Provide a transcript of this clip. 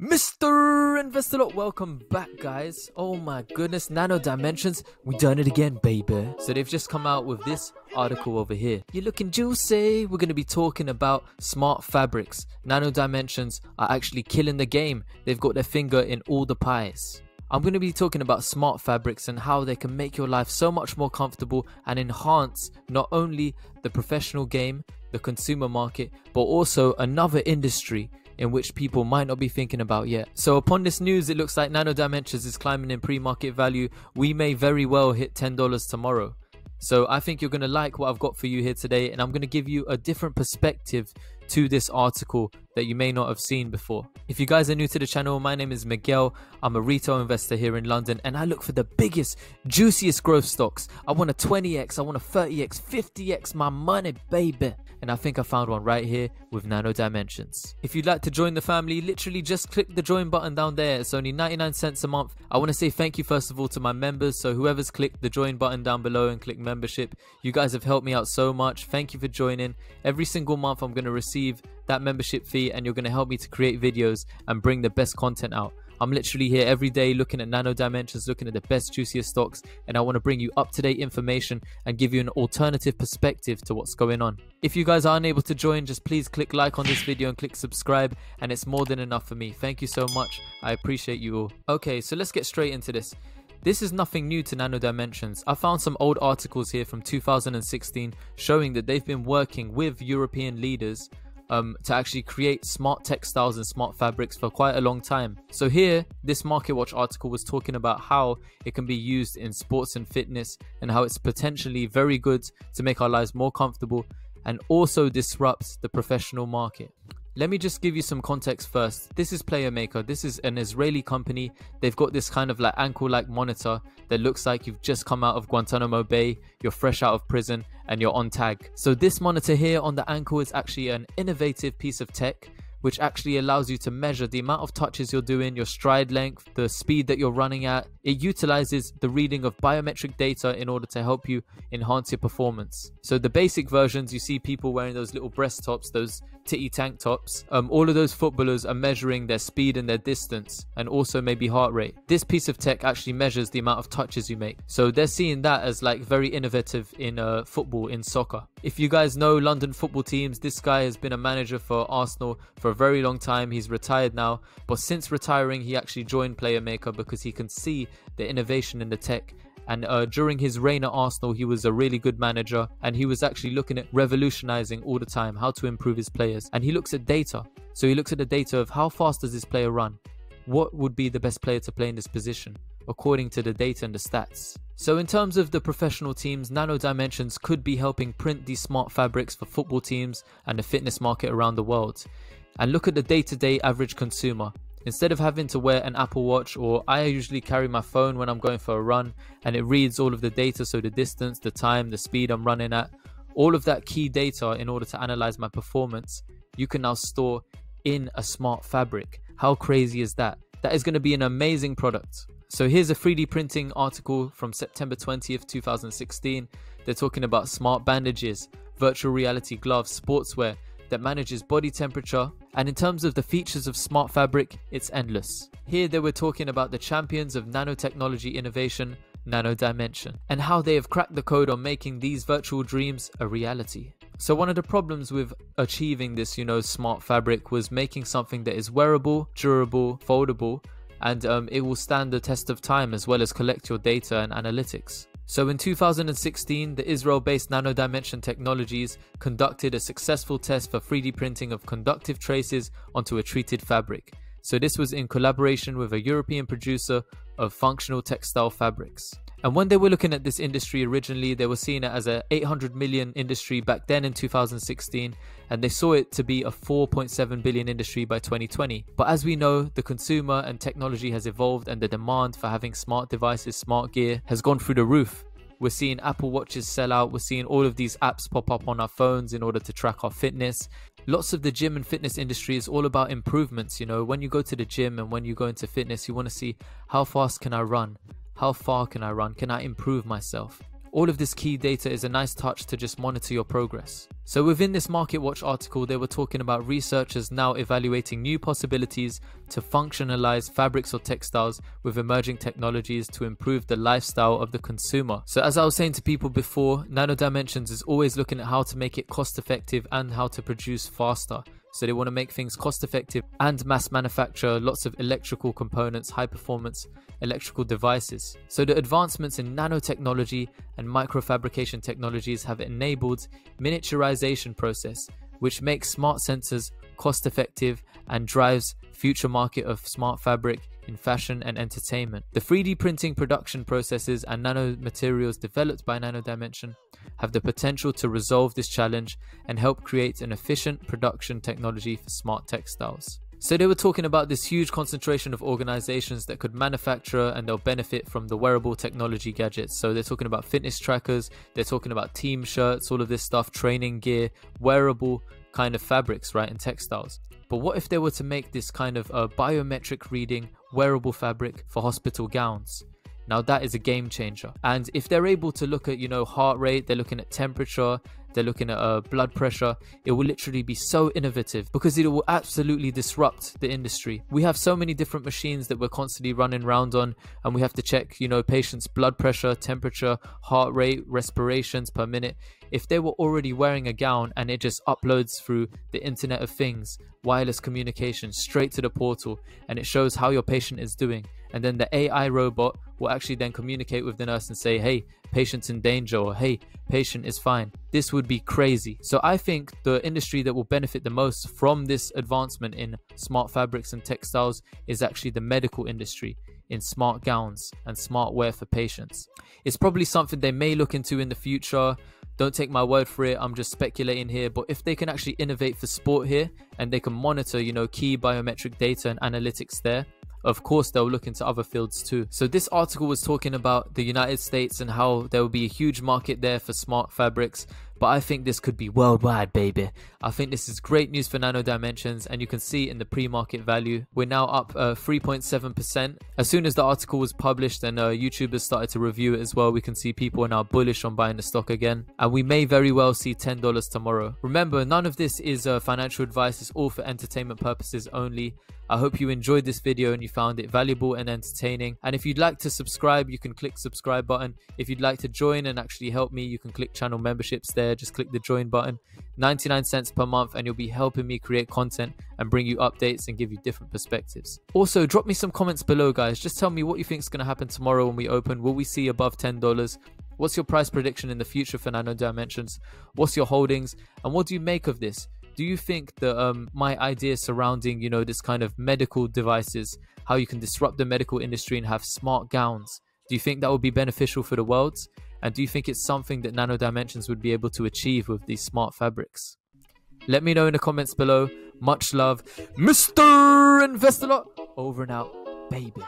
Mr. Investor welcome back, guys. Oh my goodness, Nano Dimensions, we done it again, baby. So they've just come out with this article over here. You're looking juicy. We're going to be talking about smart fabrics. Nano Dimensions are actually killing the game. They've got their finger in all the pies. I'm going to be talking about smart fabrics and how they can make your life so much more comfortable and enhance not only the professional game, the consumer market, but also another industry in which people might not be thinking about yet. So upon this news, it looks like Nano Dimensions is climbing in pre-market value. We may very well hit $10 tomorrow. So I think you're going to like what I've got for you here today and I'm going to give you a different perspective to this article that you may not have seen before. If you guys are new to the channel, my name is Miguel. I'm a retail investor here in London and I look for the biggest, juiciest growth stocks. I want a 20x, I want a 30x, 50x, my money, baby. And I think I found one right here with Nano Dimensions. If you'd like to join the family, literally just click the join button down there. It's only 99 cents a month. I want to say thank you first of all to my members. So whoever's clicked the join button down below and click membership, you guys have helped me out so much. Thank you for joining. Every single month I'm going to receive that membership fee and you're going to help me to create videos and bring the best content out. I'm literally here every day looking at nano dimensions, looking at the best, juiciest stocks, and I want to bring you up to date information and give you an alternative perspective to what's going on. If you guys are unable to join, just please click like on this video and click subscribe, and it's more than enough for me. Thank you so much. I appreciate you all. Okay, so let's get straight into this. This is nothing new to Nano Dimensions. I found some old articles here from 2016 showing that they've been working with European leaders um, to actually create smart textiles and smart fabrics for quite a long time. So here, this Market Watch article was talking about how it can be used in sports and fitness and how it's potentially very good to make our lives more comfortable and also disrupt the professional market. Let me just give you some context first. This is Player Maker. This is an Israeli company. They've got this kind of like ankle like monitor that looks like you've just come out of Guantanamo Bay, you're fresh out of prison, and you're on tag. So, this monitor here on the ankle is actually an innovative piece of tech which actually allows you to measure the amount of touches you're doing, your stride length, the speed that you're running at. It utilizes the reading of biometric data in order to help you enhance your performance. So the basic versions, you see people wearing those little breast tops, those titty tank tops. Um, all of those footballers are measuring their speed and their distance and also maybe heart rate. This piece of tech actually measures the amount of touches you make. So they're seeing that as like very innovative in uh, football, in soccer. If you guys know London football teams, this guy has been a manager for Arsenal for a very long time. He's retired now, but since retiring, he actually joined Player Maker because he can see the innovation in the tech. And uh, during his reign at Arsenal, he was a really good manager and he was actually looking at revolutionizing all the time how to improve his players. And he looks at data. So he looks at the data of how fast does this player run? What would be the best player to play in this position? according to the data and the stats. So in terms of the professional teams, Nano Dimensions could be helping print these smart fabrics for football teams and the fitness market around the world. And look at the day-to-day -day average consumer. Instead of having to wear an Apple Watch or I usually carry my phone when I'm going for a run and it reads all of the data, so the distance, the time, the speed I'm running at, all of that key data in order to analyze my performance, you can now store in a smart fabric. How crazy is that? That is going to be an amazing product. So here's a 3D printing article from September 20th, 2016. They're talking about smart bandages, virtual reality gloves, sportswear that manages body temperature. And in terms of the features of smart fabric, it's endless. Here they were talking about the champions of nanotechnology innovation, Nano Dimension, and how they have cracked the code on making these virtual dreams a reality. So one of the problems with achieving this, you know, smart fabric was making something that is wearable, durable, foldable, and um, it will stand the test of time as well as collect your data and analytics. So in 2016, the Israel-based Nano Dimension Technologies conducted a successful test for 3D printing of conductive traces onto a treated fabric. So this was in collaboration with a European producer of functional textile fabrics. And when they were looking at this industry originally, they were seeing it as a 800 million industry back then in 2016, and they saw it to be a 4.7 billion industry by 2020. But as we know, the consumer and technology has evolved, and the demand for having smart devices, smart gear has gone through the roof. We're seeing Apple Watches sell out. We're seeing all of these apps pop up on our phones in order to track our fitness. Lots of the gym and fitness industry is all about improvements. You know, when you go to the gym and when you go into fitness, you want to see how fast can I run? How far can I run? Can I improve myself? All of this key data is a nice touch to just monitor your progress. So within this Market Watch article, they were talking about researchers now evaluating new possibilities to functionalize fabrics or textiles with emerging technologies to improve the lifestyle of the consumer. So as I was saying to people before, Nano Dimensions is always looking at how to make it cost effective and how to produce faster. So they want to make things cost effective and mass manufacture lots of electrical components, high performance electrical devices. So the advancements in nanotechnology and microfabrication technologies have enabled miniaturization process, which makes smart sensors cost effective and drives future market of smart fabric in fashion and entertainment. The 3D printing production processes and nanomaterials developed by Nano Dimension have the potential to resolve this challenge and help create an efficient production technology for smart textiles. So they were talking about this huge concentration of organizations that could manufacture and they'll benefit from the wearable technology gadgets. So they're talking about fitness trackers, they're talking about team shirts, all of this stuff, training gear, wearable kind of fabrics, right, and textiles. But what if they were to make this kind of a biometric reading wearable fabric for hospital gowns? Now that is a game changer. And if they're able to look at, you know, heart rate, they're looking at temperature, they're looking at uh, blood pressure, it will literally be so innovative because it will absolutely disrupt the industry. We have so many different machines that we're constantly running around on, and we have to check, you know, patients' blood pressure, temperature, heart rate, respirations per minute. If they were already wearing a gown and it just uploads through the Internet of Things, wireless communication straight to the portal, and it shows how your patient is doing, and then the AI robot will actually then communicate with the nurse and say, hey, patient's in danger, or hey, patient is fine. This would be crazy. So I think the industry that will benefit the most from this advancement in smart fabrics and textiles is actually the medical industry in smart gowns and smart wear for patients. It's probably something they may look into in the future. Don't take my word for it, I'm just speculating here, but if they can actually innovate for sport here and they can monitor, you know, key biometric data and analytics there, of course they'll look into other fields too. So this article was talking about the United States and how there will be a huge market there for smart fabrics but I think this could be worldwide, baby. I think this is great news for Nano Dimensions, and you can see in the pre-market value, we're now up 3.7%. Uh, as soon as the article was published and uh, YouTubers started to review it as well, we can see people are now bullish on buying the stock again, and we may very well see $10 tomorrow. Remember, none of this is uh, financial advice, it's all for entertainment purposes only. I hope you enjoyed this video and you found it valuable and entertaining. And if you'd like to subscribe, you can click subscribe button. If you'd like to join and actually help me, you can click channel memberships there. Just click the join button. 99 cents per month and you'll be helping me create content and bring you updates and give you different perspectives. Also, drop me some comments below, guys. Just tell me what you think is going to happen tomorrow when we open. Will we see above $10? What's your price prediction in the future for Nano Dimensions? What's your holdings? And what do you make of this? do you think that um, my idea surrounding you know this kind of medical devices how you can disrupt the medical industry and have smart gowns do you think that would be beneficial for the world and do you think it's something that nano dimensions would be able to achieve with these smart fabrics? Let me know in the comments below. Much love mr investor over and out baby